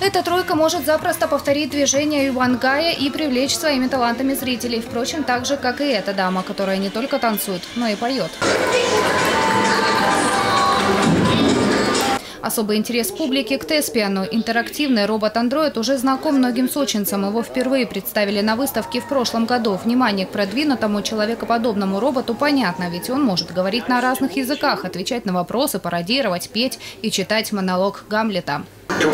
Эта тройка может запросто повторить движение Ивангая и привлечь своими талантами зрителей. Впрочем, так же, как и эта дама, которая не только танцует, но и поет. Особый интерес публики к Теспиану. Интерактивный робот-андроид уже знаком многим сочинцам. Его впервые представили на выставке в прошлом году. Внимание к продвинутому человекоподобному роботу понятно, ведь он может говорить на разных языках, отвечать на вопросы, пародировать, петь и читать монолог Гамлета. To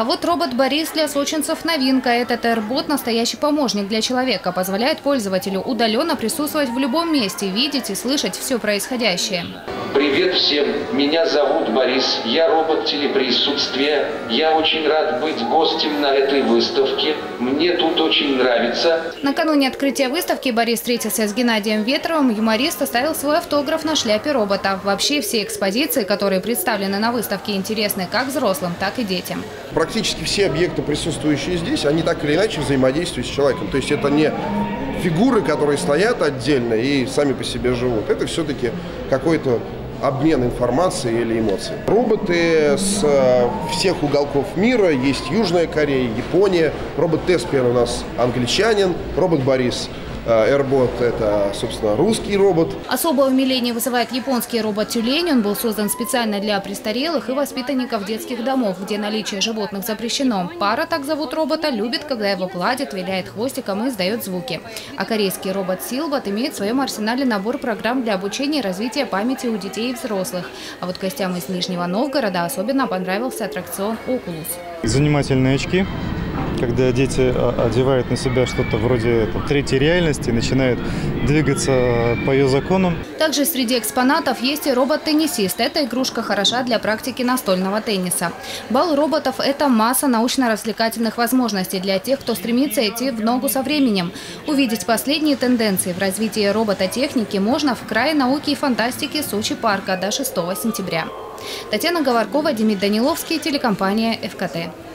А вот робот Борис для сочинцев новинка. Этот AirBot – настоящий помощник для человека. Позволяет пользователю удаленно присутствовать в любом месте, видеть и слышать все происходящее. Привет всем, меня зовут Борис, я робот телеприсутствия. Я очень рад быть гостем на этой выставке. Мне тут очень нравится. Накануне открытия выставки Борис встретился с Геннадием Ветровым. Юморист оставил свой автограф на шляпе робота. Вообще все экспозиции, которые представлены на выставке, интересны как взрослым, так и детям. Практически все объекты, присутствующие здесь, они так или иначе взаимодействуют с человеком. То есть это не фигуры, которые стоят отдельно и сами по себе живут. Это все-таки какой-то обмен информацией или эмоцией. Роботы с э, всех уголков мира. Есть Южная Корея, Япония. Робот Теспиан у нас англичанин. Робот Борис Airbot – это, собственно, русский робот. Особое умиление вызывает японский робот «Тюлень». Он был создан специально для престарелых и воспитанников детских домов, где наличие животных запрещено. Пара, так зовут робота, любит, когда его гладят, виляет хвостиком и издает звуки. А корейский робот «Силбот» имеет в своем арсенале набор программ для обучения и развития памяти у детей и взрослых. А вот гостям из Нижнего Новгорода особенно понравился аттракцион «Окулус». Занимательные очки когда дети а, одевают на себя что-то вроде там, третьей реальности, начинают двигаться по ее законам. Также среди экспонатов есть и робот-теннисист. Эта игрушка хороша для практики настольного тенниса. Бал роботов – это масса научно-развлекательных возможностей для тех, кто стремится идти в ногу со временем. Увидеть последние тенденции в развитии робототехники можно в крае науки и фантастики Сочи парка до 6 сентября. Татьяна Говоркова, Демид Даниловский, телекомпания «ФКТ».